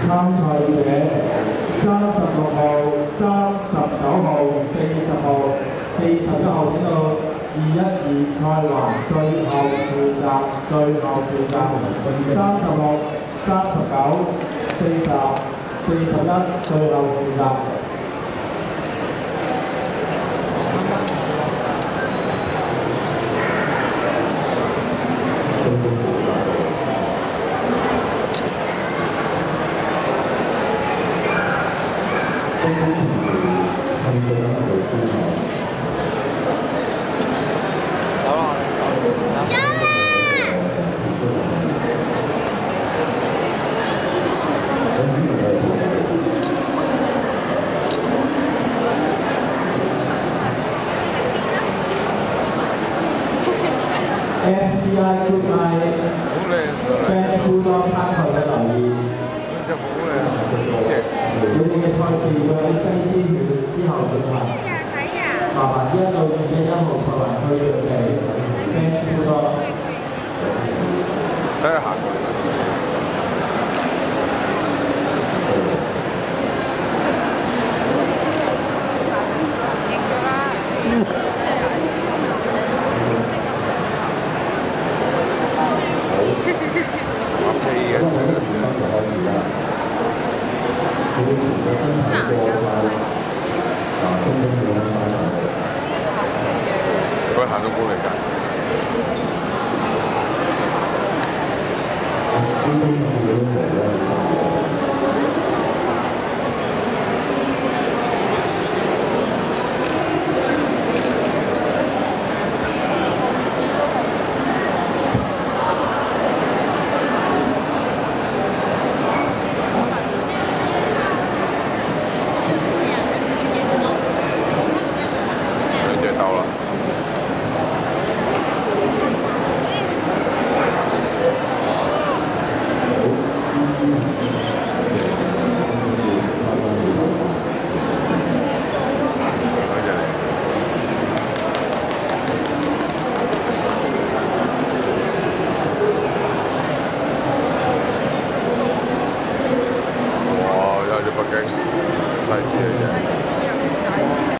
参赛者三十六号、三十九号、四十号、四十一号，请到二一二賽欄最后召集，最后召集。三十六、三十九、四十、四十一最后召集。FCI Group Line 賽事會喺西施苑之後進行。麻煩一到二一一號賽欄區準備 Fans 好多。睇下行過嚟。佢行到过嚟噶。